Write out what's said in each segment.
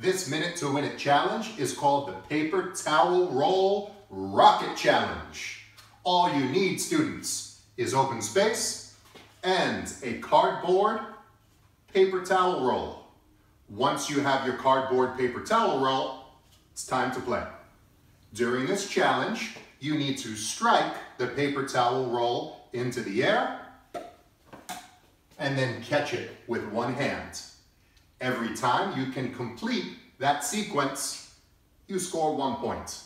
This minute to win it challenge is called the Paper Towel Roll Rocket Challenge. All you need, students, is open space and a cardboard paper towel roll. Once you have your cardboard paper towel roll, it's time to play. During this challenge, you need to strike the paper towel roll into the air and then catch it with one hand. Every time you can complete that sequence, you score one point.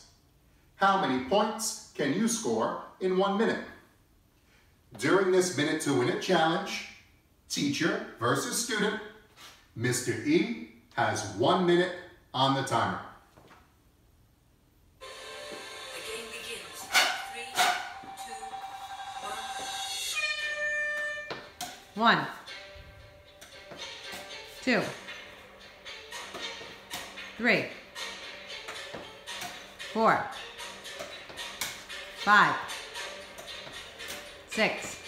How many points can you score in one minute? During this Minute to Win It challenge, teacher versus student, Mr. E has one minute on the timer. One, two, three, four, five, six,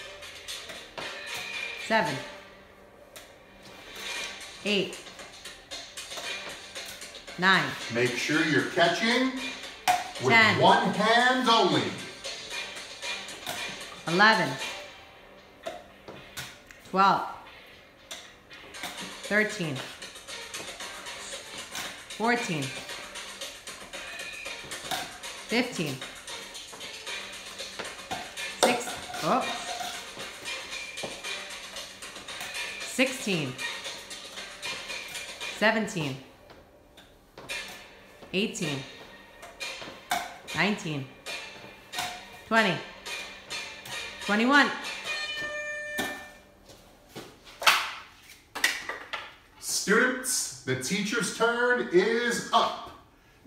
seven, eight, nine, Make sure you're catching with Ten. one hand only. eleven, twelve, thirteen, fourteen, fifteen, six, oh, sixteen, seventeen, eighteen, nineteen, twenty. 21. Students, the teacher's turn is up.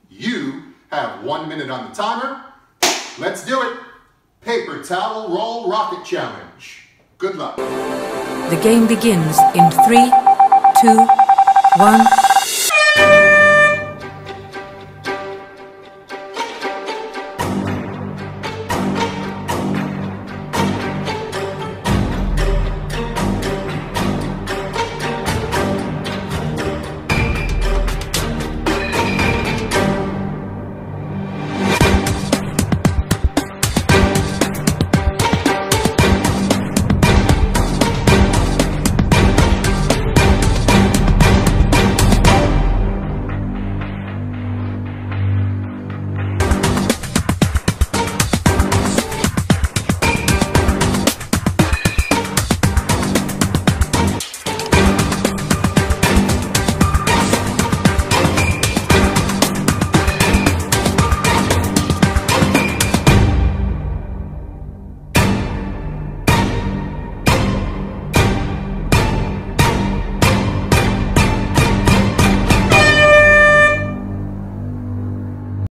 You have one minute on the timer. Let's do it. Paper towel roll rocket challenge. Good luck. The game begins in three, two, one.